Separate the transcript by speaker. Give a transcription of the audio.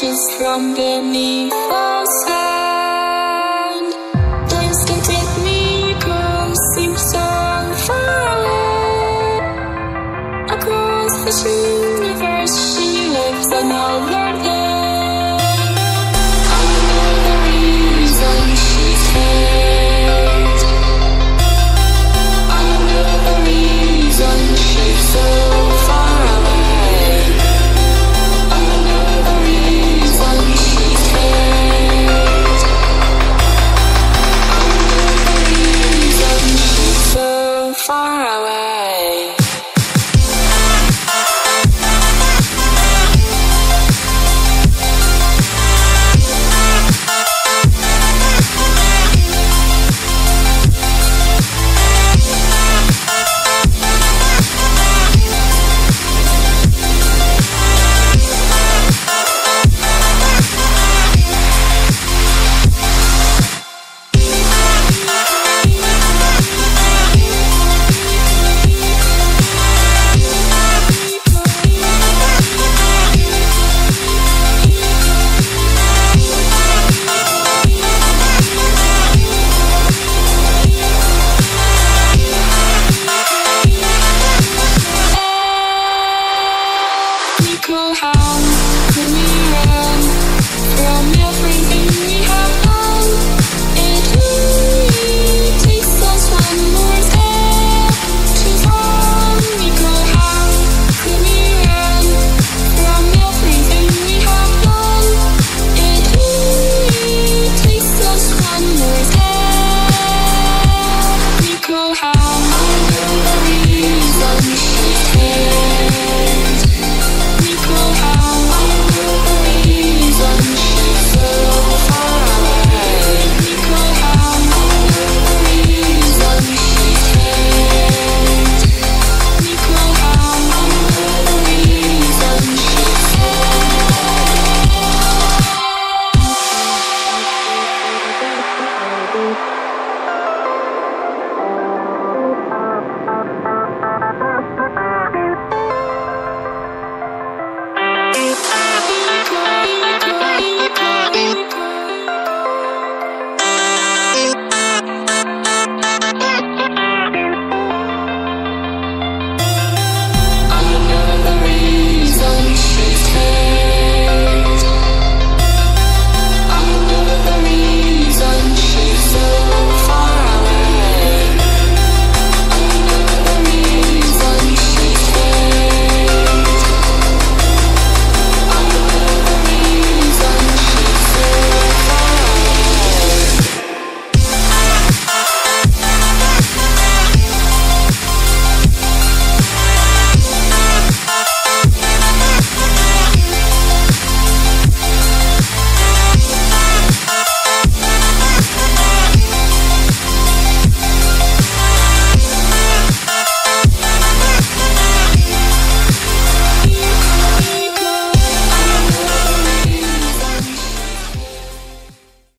Speaker 1: Just from beneath us.